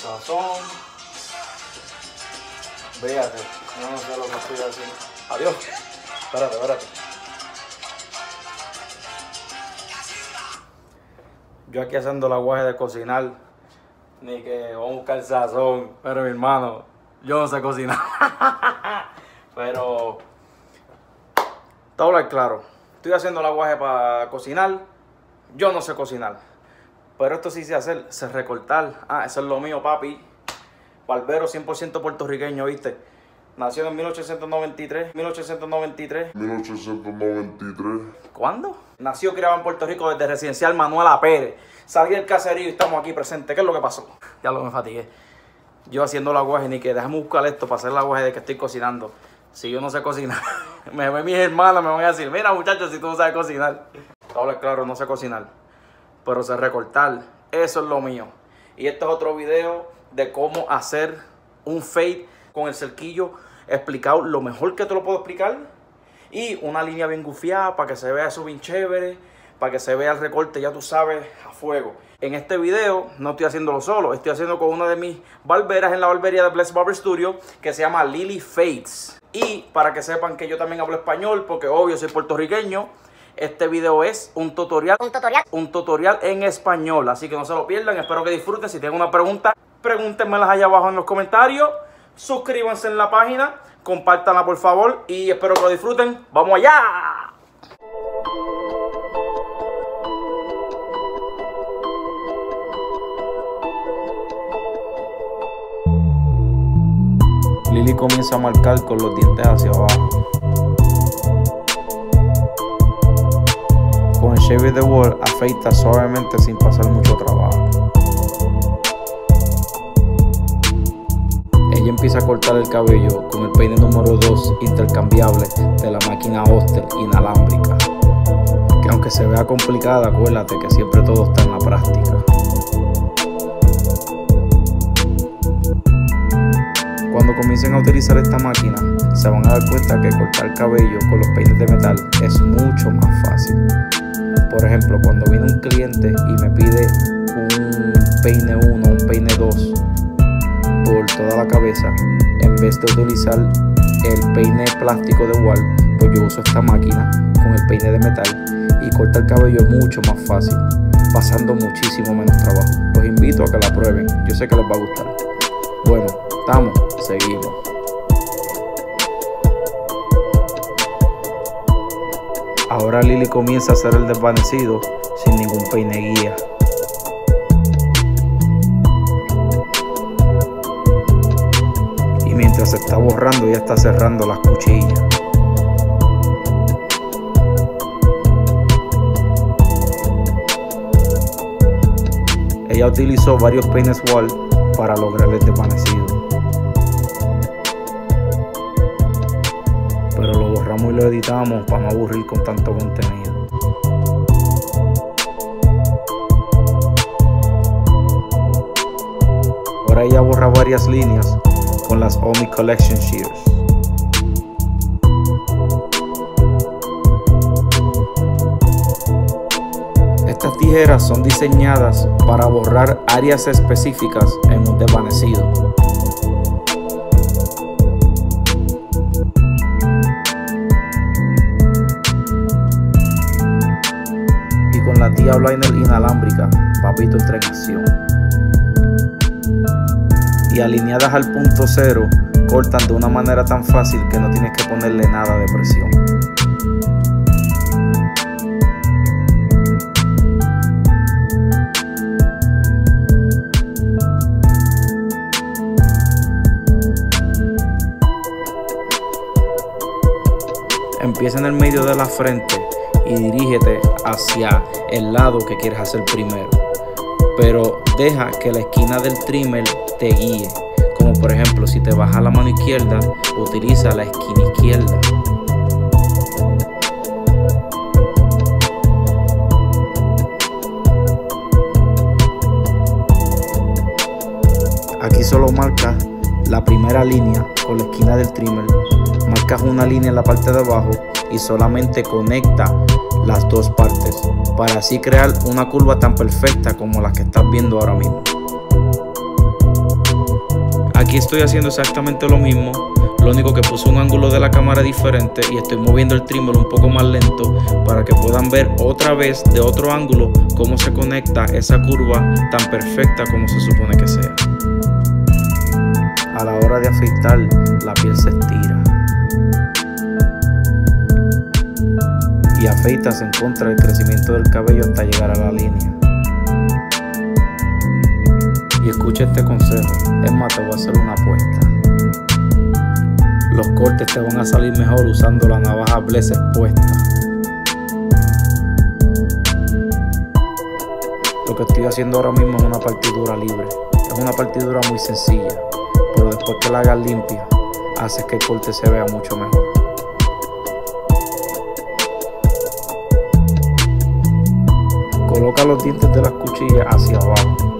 Sazón. Véate, no sé lo que estoy haciendo. Adiós. Espérate, espérate. Yo aquí haciendo la guaje de cocinar. Ni que vamos a buscar sazón. Pero mi hermano, yo no sé cocinar. Pero. Todo es claro. Estoy haciendo la guaje para cocinar. Yo no sé cocinar. Pero esto sí sé hacer, sé recortar. Ah, eso es lo mío, papi. Barbero 100% puertorriqueño, ¿viste? Nació en 1893. 1893. 1893. ¿Cuándo? Nació criado en Puerto Rico desde residencial Manuela Pérez. Salí del caserío y estamos aquí presentes. ¿Qué es lo que pasó? Ya lo me fatigué. Yo haciendo la guaje, ni que déjame buscar esto para hacer la guaje de que estoy cocinando. Si yo no sé cocinar, me ven mis hermanas, me van a decir, mira muchachos, si tú no sabes cocinar. Habla claro, no sé cocinar, pero sé recortar. Eso es lo mío. Y este es otro video de cómo hacer un fade con el cerquillo explicado lo mejor que te lo puedo explicar. Y una línea bien gufiada para que se vea eso bien chévere, para que se vea el recorte, ya tú sabes, a fuego. En este video no estoy haciéndolo solo, estoy haciendo con una de mis barberas en la barbería de Bless Barber Studio que se llama Lily Fades. Y para que sepan que yo también hablo español, porque obvio soy puertorriqueño, este video es un tutorial, Un tutorial. un tutorial en español, así que no se lo pierdan, espero que disfruten. Si tienen una pregunta, pregúntenmelas allá abajo en los comentarios. Suscríbanse en la página, compártanla por favor y espero que lo disfruten. ¡Vamos allá! Lily comienza a marcar con los dientes hacia abajo. Shave the Wall afeita suavemente sin pasar mucho trabajo. Ella empieza a cortar el cabello con el peine número 2 intercambiable de la máquina Oster inalámbrica. Que aunque se vea complicada, acuérdate que siempre todo está en la práctica. Cuando comiencen a utilizar esta máquina, se van a dar cuenta que cortar cabello con los peines de metal es mucho más fácil. Por ejemplo, cuando viene un cliente y me pide un peine 1, un peine 2 por toda la cabeza, en vez de utilizar el peine plástico de wall, pues yo uso esta máquina con el peine de metal y corta el cabello mucho más fácil, pasando muchísimo menos trabajo. Los invito a que la prueben, yo sé que les va a gustar. Bueno, estamos, seguimos. Ahora Lily comienza a hacer el desvanecido sin ningún peine guía. Y mientras se está borrando, ya está cerrando las cuchillas. Ella utilizó varios peines wall para lograr el desvanecido. Y lo editamos para no aburrir con tanto contenido. Ahora ella borra varias líneas con las Omi Collection Shears. Estas tijeras son diseñadas para borrar áreas específicas en un desvanecido. Papito entra en acción. Y alineadas al punto cero, cortan de una manera tan fácil que no tienes que ponerle nada de presión. Empieza en el medio de la frente y dirígete hacia el lado que quieres hacer primero. Pero deja que la esquina del trimmer te guíe. Como por ejemplo, si te baja la mano izquierda, utiliza la esquina izquierda. Aquí solo marcas la primera línea con la esquina del trimmer. Marcas una línea en la parte de abajo y solamente conecta las dos partes para así crear una curva tan perfecta como la que estás viendo ahora mismo. Aquí estoy haciendo exactamente lo mismo, lo único que puse un ángulo de la cámara diferente y estoy moviendo el trimmer un poco más lento para que puedan ver otra vez de otro ángulo cómo se conecta esa curva tan perfecta como se supone que sea. A la hora de afeitar, la piel se estira. Y afeitas en contra del crecimiento del cabello hasta llegar a la línea. Y escucha este consejo, es más, te voy a hacer una apuesta los cortes te van a salir mejor usando la navaja bless expuesta. Lo que estoy haciendo ahora mismo es una partidura libre. Es una partidura muy sencilla, pero después que la hagas limpia, hace que el corte se vea mucho mejor. Los dientes de las cuchillas hacia abajo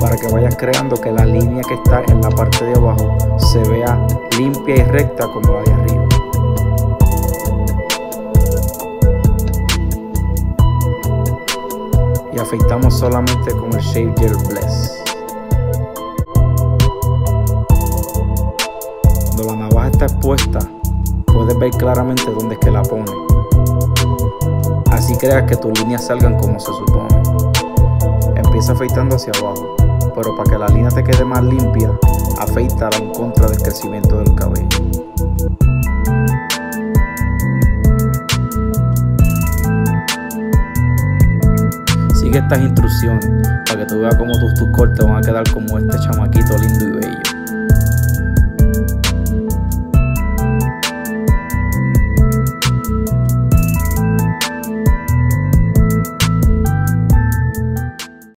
para que vayas creando que la línea que está en la parte de abajo se vea limpia y recta como la de arriba. Y afeitamos solamente con el Shave Gel Bless. Cuando la navaja está expuesta, puedes ver claramente dónde es que la pone. Así creas que tus líneas salgan como se supone. Empieza afeitando hacia abajo pero para que la línea te quede más limpia, afeítala en contra del crecimiento del cabello. Sigue estas instrucciones para que tú veas cómo tus, tus cortes van a quedar como este chamaquito lindo y bello.